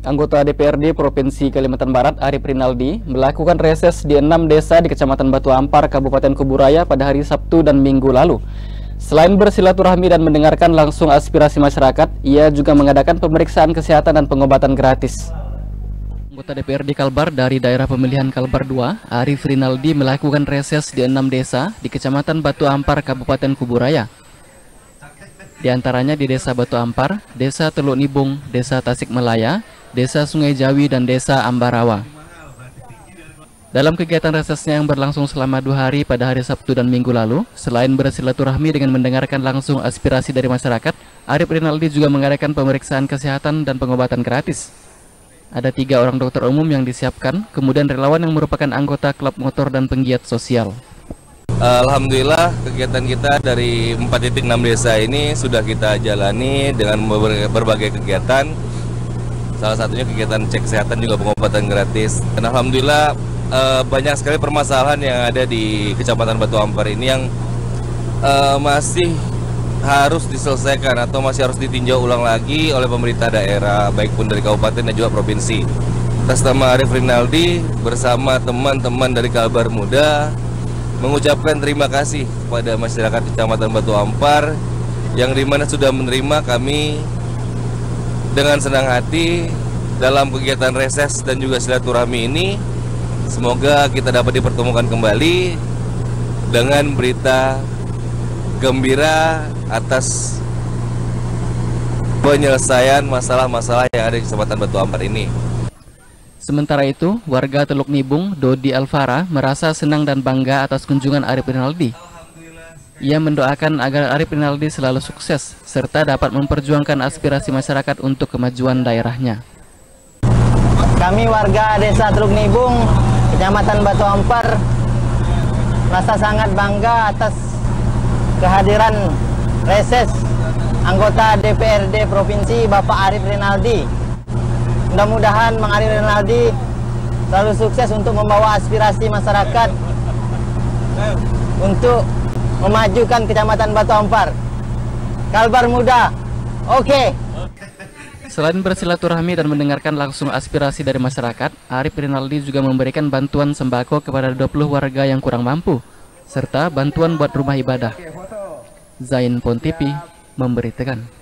Anggota DPRD Provinsi Kalimantan Barat Arif Rinaldi melakukan reses di enam desa di Kecamatan Batu Ampar, Kabupaten Kuburaya pada hari Sabtu dan Minggu lalu. Selain bersilaturahmi dan mendengarkan langsung aspirasi masyarakat, ia juga mengadakan pemeriksaan kesehatan dan pengobatan gratis. Anggota DPRD Kalbar dari daerah pemilihan Kalbar 2, Arif Rinaldi melakukan reses di enam desa di Kecamatan Batu Ampar, Kabupaten Kuburaya. Di antaranya di Desa Batu Ampar, Desa Teluk Nibung, Desa Tasik Melaya, Desa Sungai Jawi, dan Desa Ambarawa. Dalam kegiatan resesnya yang berlangsung selama dua hari pada hari Sabtu dan Minggu lalu, selain bersilaturahmi dengan mendengarkan langsung aspirasi dari masyarakat, Arif Rinaldi juga mengadakan pemeriksaan kesehatan dan pengobatan gratis. Ada tiga orang dokter umum yang disiapkan, kemudian relawan yang merupakan anggota klub motor dan penggiat sosial. Alhamdulillah kegiatan kita dari 4.6 desa ini sudah kita jalani dengan berbagai kegiatan. Salah satunya kegiatan cek kesehatan juga pengobatan gratis. Dan Alhamdulillah eh, banyak sekali permasalahan yang ada di Kecamatan Batu Ampar ini yang eh, masih harus diselesaikan atau masih harus ditinjau ulang lagi oleh pemerintah daerah, baik pun dari kabupaten dan juga provinsi. Atas nama Arif Rinaldi bersama teman-teman dari Kalbar Muda mengucapkan terima kasih kepada masyarakat Kecamatan Batu Ampar yang di mana sudah menerima kami dengan senang hati dalam kegiatan reses dan juga silaturahmi ini. Semoga kita dapat dipertemukan kembali dengan berita gembira atas penyelesaian masalah-masalah yang ada di Kecamatan Batu Ampar ini. Sementara itu, warga Teluk Nibung, Dodi Alvara, merasa senang dan bangga atas kunjungan Arif Rinaldi. Ia mendoakan agar Arif Rinaldi selalu sukses, serta dapat memperjuangkan aspirasi masyarakat untuk kemajuan daerahnya. Kami warga desa Teluk Nibung, Kecamatan Batu Ampar, merasa sangat bangga atas kehadiran reses anggota DPRD Provinsi Bapak Arif Rinaldi Mudah-mudahan Mang Ari Renaldi selalu sukses untuk membawa aspirasi masyarakat untuk memajukan Kecamatan Batu Ampar. Kalbar Muda, oke. Okay. Selain bersilaturahmi dan mendengarkan langsung aspirasi dari masyarakat, Arif Rinaldi juga memberikan bantuan sembako kepada 20 warga yang kurang mampu, serta bantuan buat rumah ibadah. Zain Pontipi memberitakan.